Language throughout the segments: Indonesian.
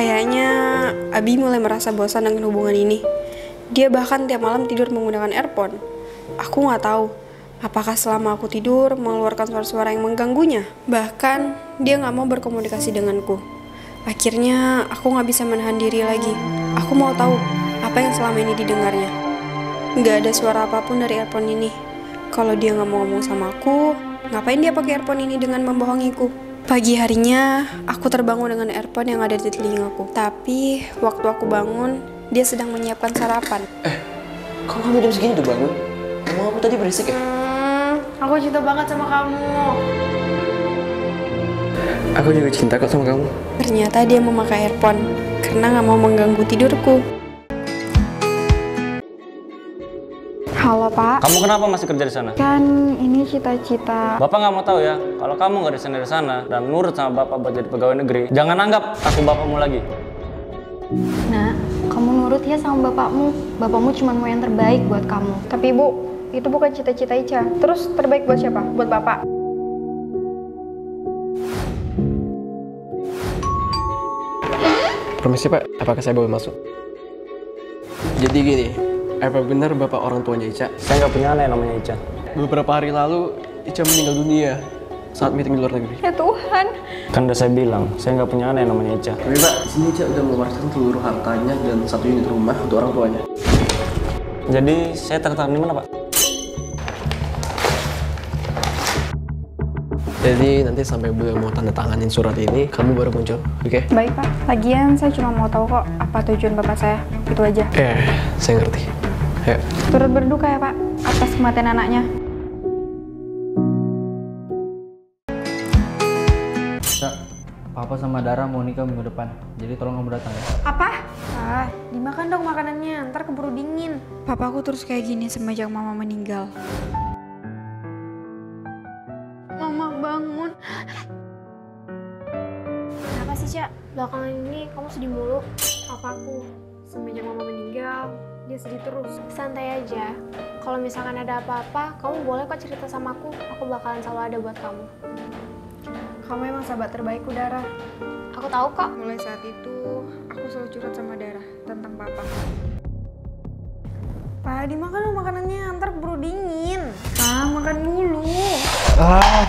Kayaknya Abi mulai merasa bosan dengan hubungan ini. Dia bahkan tiap malam tidur menggunakan earphone. Aku nggak tahu apakah selama aku tidur mengeluarkan suara-suara yang mengganggunya. Bahkan dia nggak mau berkomunikasi denganku. Akhirnya aku nggak bisa menahan diri lagi. Aku mau tahu apa yang selama ini didengarnya. Nggak ada suara apa pun dari earphone ini. Kalau dia nggak mau ngomong sama aku, ngapain dia pakai earphone ini dengan membohongiku? Pagi harinya, aku terbangun dengan earphone yang ada di telingaku. Tapi, waktu aku bangun, dia sedang menyiapkan sarapan. Kok kamu jam segini udah bangun? Ngomong apa tadi berisik ya? Hmm, aku cinta banget sama kamu. Aku juga cinta kok sama kamu. Ternyata dia memakai earphone karena nggak mau mengganggu tidurku. Halo Pak, Kamu kenapa masih kerja di sana? kan ini cita-cita Bapak nggak mau tahu ya, kalau kamu nggak resign dari sana dan nurut sama bapak buat jadi pegawai negeri, jangan anggap aku bapakmu lagi. Nah, kamu nurut ya sama bapakmu. Bapakmu cuma mau yang terbaik buat kamu. Tapi Ibu, itu bukan cita-cita Ica. Terus terbaik buat siapa? Buat Bapak. Permisi pak, apakah saya boleh masuk? Jadi gini, apa benar bapak orang tuanya Ica? Saya nggak punya anak yang namanya Ica. Beberapa hari lalu, Ica meninggal dunia saat meeting di luar negeri. Ya Tuhan. Kan udah saya bilang, saya nggak punya anak yang namanya Ica. Tapi pak, sini Ica udah mewariskan seluruh hartanya dan satu unit rumah untuk orang tuanya. Jadi saya tertarik di mana pak? Jadi nanti sampai beliau mau tanda tanganin surat ini, kamu baru muncul, oke? Baik Pak. Lagian saya cuma mau tahu kok apa tujuan Bapak saya. Itu aja. Eh, saya ngerti. Ayo. Turut berduka ya Pak atas kematian anaknya. Cak, Papa sama Dara mau nikah minggu depan, jadi tolong kamu datang ya. Apa? Ah, dimakan dong makanannya. Ntar keburu dingin. Papaku terus kayak gini semenjak mama meninggal. Mama bangun. Kenapa sih, Cak? Belakangan ini kamu sedih mulu. Papaku, semenjak mama meninggal, dia sedih terus. Santai aja. Kalau misalkan ada apa-apa, kamu boleh kok cerita sama aku. Aku bakalan selalu ada buat kamu. Kamu emang sahabat terbaik udara. Aku tahu kok. Mulai saat itu, aku selalu curhat sama Dara tentang papa. Pak, dimakan dong makanannya. Ntar keburu dingin. Pak, makan dulu. Ah,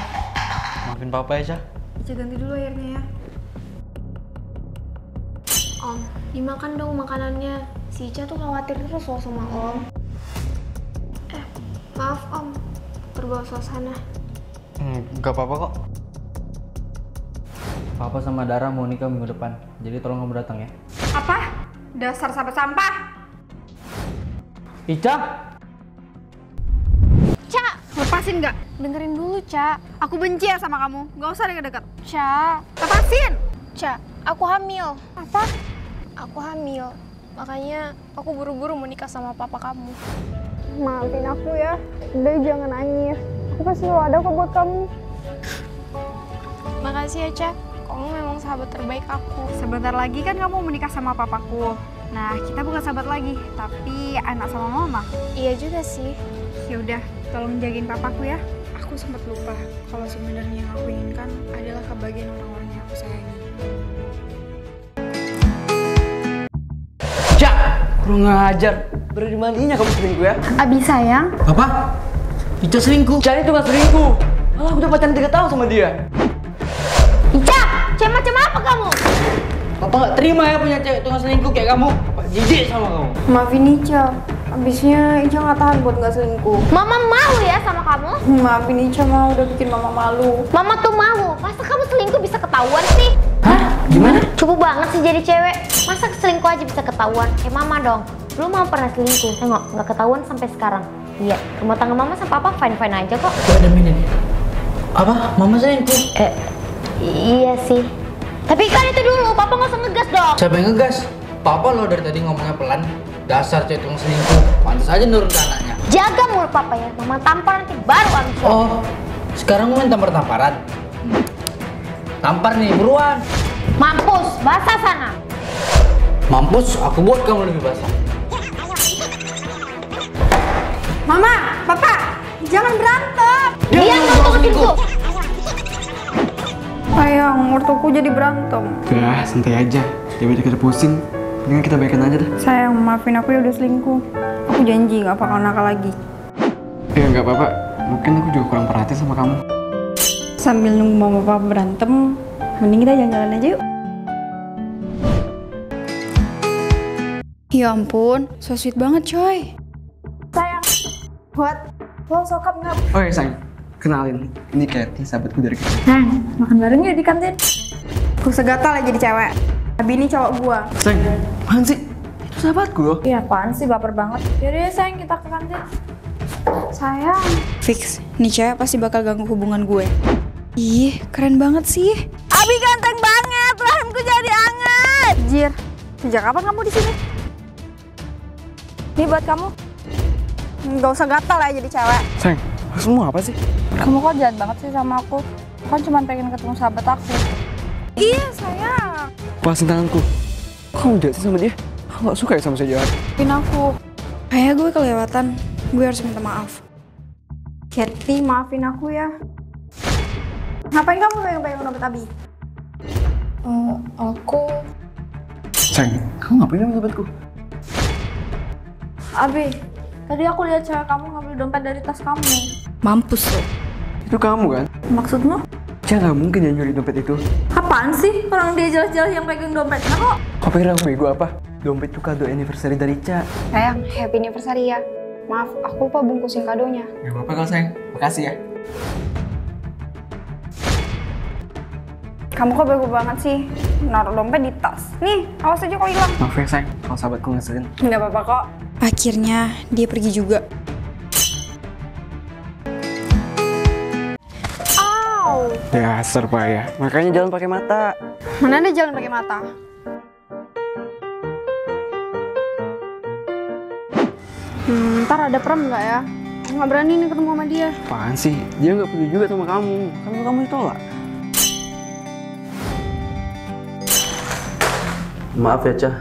maafin Papa ya, Cak. Ica ganti dulu airnya ya. Om, dimakan dong makanannya. Si Ica tuh khawatir terus loh sama Om. Eh, maaf Om. Terbawa suasana. Hmm, gak apa-apa kok. Papa sama Dara mau nikah minggu depan, jadi tolong kamu datang ya. Apa? Dasar sahabat sampah. Ica, Cak, Lepasin nggak? dengerin dulu, Cak. Aku benci ya sama kamu. Nggak usah deket-deket. Cak, Lepasin! Cak, aku hamil. Apa? Aku hamil. Makanya aku buru-buru menikah sama papa kamu. Maafin aku ya. Udah jangan nangis. Aku pasti selalu ada kok buat kamu. Makasih ya, Cak. Kamu memang sahabat terbaik aku. Sebentar lagi kan kamu menikah sama papaku. Nah, kita bukan sahabat lagi, tapi anak sama mama. Iya juga sih. Ya udah, tolong jagain papaku ya. Aku sempat lupa kalau sebenarnya yang aku inginkan adalah kebahagiaan orang-orang yang aku sayangi. Kurang ngajar. Berani mandinya kamu selingkuh ya? Abi sayang, apa? Ica selingkuh. Cak itu gak selingkuh. Malah udah pacaran 3 tahun sama dia. Ica, cewek macam apa kamu? Papa gak terima ya punya cewek tukang selingkuh kayak kamu. Papa jijik sama kamu. maafin Ica. Abisnya Ica nggak tahan buat nggak selingkuh. Mama malu ya sama kamu? Maafin Ica mah udah bikin mama malu. Mama tuh malu. Masa kamu selingkuh bisa ketahuan sih? Gimana? Cukup banget sih jadi cewek. Masa selingkuh aja bisa ketahuan? Eh mama dong. Lu mau pernah selingkuh? Tengok, nggak ketahuan sampai sekarang. Iya, rumah tangga mama sama papa fine-fine aja kok. Ada minum. Apa? Mama selingkuh? Eh, iya sih. Tapi kan itu dulu, papa nggak usah ngegas dong. Siapa yang ngegas? Papa lo dari tadi ngomongnya pelan. Dasar cewek tukang selingkuh. Pantas aja nurun ke anaknya. Jaga mulut papa ya, mama tampar nanti baru ambil. Oh, sekarang main tampar-tamparan. Tampar nih, buruan. Mampus, basah sana. Mampus, aku buat kamu lebih basah. Mama, papa, jangan berantem. Dia mau selingkuh. Sayang, mertuku jadi berantem. Udah, santai aja. Daripada kita pusing, mendingan kita baikan aja dah. Sayang, maafin aku ya udah selingkuh. Aku janji gak bakal nakal lagi. Ya nggak apa-apa, mungkin aku juga kurang perhatian sama kamu. Sambil nunggu mama papa berantem, mending kita jalan-jalan aja yuk. Ya ampun, so sweet banget coy. Sayang, buat lo sokap nggak? Oh ya sayang, kenalin. Ini Kathy, sahabatku dari kecil. Nah, makan bareng yuk di kantin. Gue segatal aja jadi cewek. Abi ini cowok gua. Sayang, apaan sih? Itu sahabatku loh. Iya apaan sih baper banget. Yaudah ya sayang kita ke kantin. Sayang, Fix, nih cewek pasti bakal ganggu hubungan gue. Ih, keren banget sih. Abi ganteng banget, rahimku jadi anget. Jir, sejak kapan kamu di sini? Ini buat kamu. Gak usah gatal ya jadi cewek. Sayang, semua apa sih? Kamu kok jahat banget sih sama aku? Aku kan cuma pengen ketemu sahabat aku. Iya sayang. Lepasin tanganku. Kamu jahat sih sama dia? Aku gak suka ya sama si jahat. Maafin aku. Kayak gue kelewatan. Gue harus minta maaf. Kathy, maafin aku ya. Ngapain kamu pegang-pegang dompet Abi? Eh, aku Sayang, kamu ngapain sama sahabatku? Abi, tadi aku lihat cewek kamu ngambil dompet dari tas kamu. Mampus lo. Itu kamu kan? Maksudmu? Dia nggak mungkin yang nyuri dompet itu. Apaan sih? Orang dia jelas-jelas yang pegang dompetnya kok. Apa kira aku bego apa? Dompet itu kado anniversary dari Ca. Sayang, happy anniversary ya. Maaf, aku lupa bungkusin kadonya. Gak apa-apa kalau sayang. Makasih ya. Kamu kok bego banget sih? Naruh dompet di tas. Nih, awas aja kalau hilang. Maaf ya sayang, kalau sahabatku ngeselin. Nggak apa-apa kok. Akhirnya dia pergi juga. Ow. Dasar pak ya. Makanya jalan pakai mata. Mana ada jalan pakai mata? Hmm, ntar ada perem nggak ya? Nggak berani nih ketemu sama dia. Apaan sih? Dia nggak peduli juga sama kamu. Kamu kamu ditolak. Maaf ya, Cah.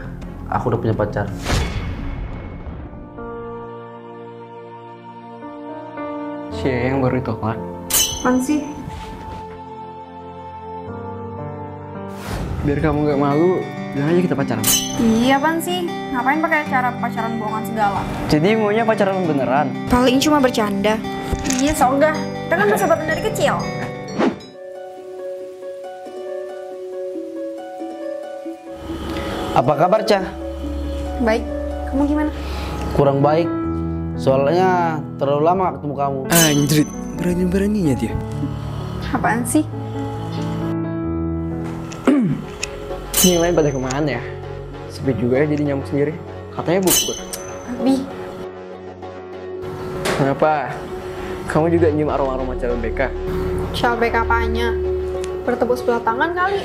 Aku udah punya pacar. Cie yang baru ditolak. Apaan sih? Biar kamu nggak malu, bilang aja kita pacaran. Iya apaan sih? Ngapain pakai cara pacaran bohongan segala? Jadi maunya pacaran beneran? Paling cuma bercanda. Iya, sogah. Kita kan bersahabatan dari kecil. Apa kabar, Cah? Baik. Kamu gimana? Kurang baik. Soalnya terlalu lama gak ketemu kamu. Anjrit, berani-beraninya dia. Apaan sih? Ini yang lain pada ke mana ya? Sepi juga ya jadi nyamuk sendiri. Katanya bubur. Abi, Kenapa? Kamu juga nyium aroma-aroma cewek BK? Shalbek apanya? Bertepuk sebelah tangan kali.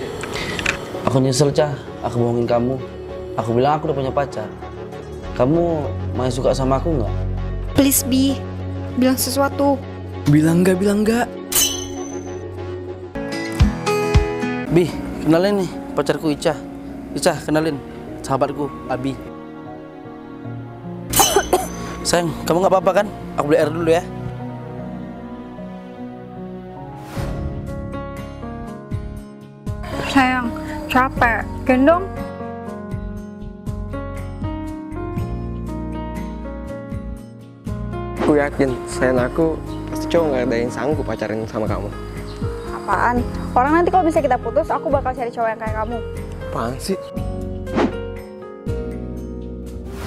Aku nyesel, Cah. Aku bohongin kamu. Aku bilang aku udah punya pacar. Kamu masih suka sama aku nggak? Please, Bi. Bilang sesuatu. Bilang enggak, bilang enggak. Bi, kenalin nih pacarku Ica. Ica, kenalin sahabatku Abi. Sayang, kamu nggak apa-apa kan? Aku beli air dulu ya. Sayang, capek. Gendong. Aku yakin, selain aku, pasti cowok nggak ada yang sanggup pacaran sama kamu. Apaan? Orang nanti kalau bisa kita putus, aku bakal cari cowok yang kayak kamu. Apaan sih?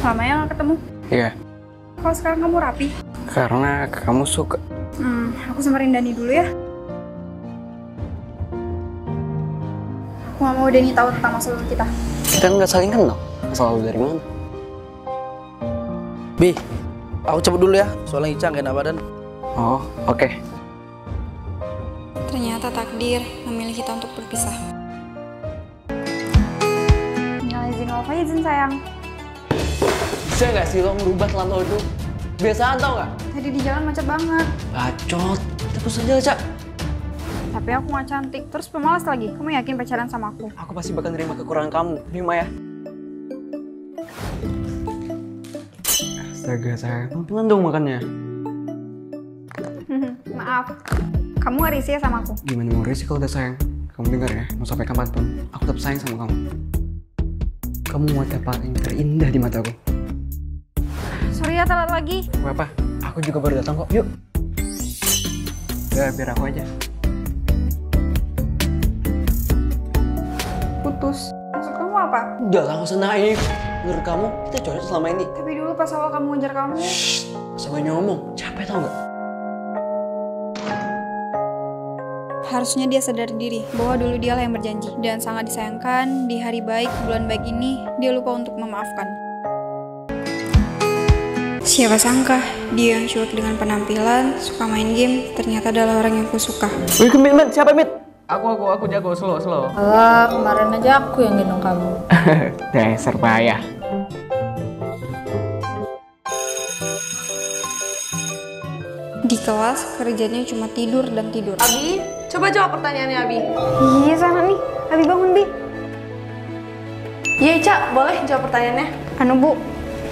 Lamanya nggak ketemu. Iya, Kalau sekarang kamu rapi. karena kamu suka. Hmm, aku samperin Dani dulu ya. Aku gak mau Dani tahu tentang masa lalu kita. Kita nggak saling kenal. Asal lu dari mana? Bi, aku cabut dulu ya. Soalnya Ica nggak enak badan. Oh, oke. Ternyata takdir memilih kita untuk berpisah. Tinggal izin izin sayang. Bisa nggak sih lo merubah telan lo itu? Biasaan tau nggak? Tadi di jalan macet banget. Bacot. Terus aja, Cak. Tapi aku gak cantik. Terus pemalas lagi. Kamu yakin pacaran sama aku? Aku pasti bakal nerima kekurangan kamu. Terima ya. Astaga, sayang. Pelan-pelan dong makannya. Maaf. Kamu gak risih ya sama aku? Gimana mau risih kalau udah sayang? Kamu dengar ya, mau sampai kapan pun, aku tetap sayang sama kamu. Kamu wanita paling terindah di mataku. Sorry ya telat lagi. Gak apa, aku juga baru datang kok. Yuk. Udah, biar aku aja. Putus. Maksud kamu apa? Udah lah, gak usah naif. Menurut kamu, kita cocok selama ini. Tapi dulu pas awal kamu ngejar kamu, Sampai ngomong, capek tau gak? Harusnya dia sadar diri bahwa dulu dialah yang berjanji dan sangat disayangkan di hari baik bulan baik ini dia lupa untuk memaafkan. siapa sangka dia yang cuek dengan penampilan, suka main game, ternyata adalah orang yang kusuka. Wih, komitmen, siapa mit? Aku, aku, aku jago, slow, slow. Alah, kemarin aja aku yang gendong kamu. Dasar payah. Di kelas kerjanya cuma tidur dan tidur. Abi, coba jawab pertanyaannya Abi. Iya sana nih, Abi bangun Bi. Iya Ica, boleh jawab pertanyaannya? Anu Bu,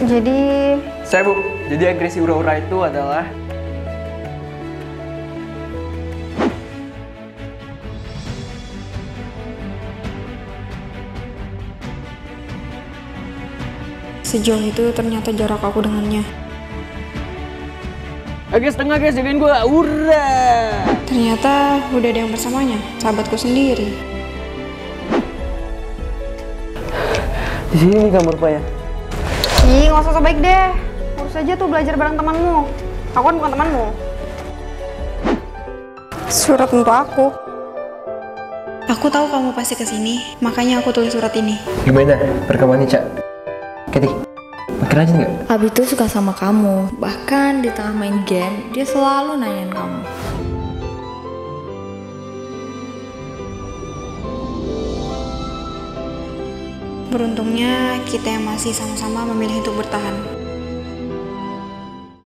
jadi Saya bu, jadi agresi ura-ura itu adalah Sejauh itu ternyata jarak aku dengannya. Oke setengah guys, jagain gue, ura! Ternyata udah ada yang bersamanya, sahabatku sendiri. Di sini nih kamar payah. Ih, nggak usah so baik deh. Urus aja tuh belajar bareng temanmu. Aku kan bukan temanmu. Surat untuk aku. Aku tahu kamu pasti ke sini, makanya aku tulis surat ini. Gimana perkembangannya, Cak? Keti, makin aja nggak? Abi tuh suka sama kamu. Bahkan di tengah main game, dia selalu nanyain kamu. Beruntungnya kita yang masih sama-sama memilih untuk bertahan.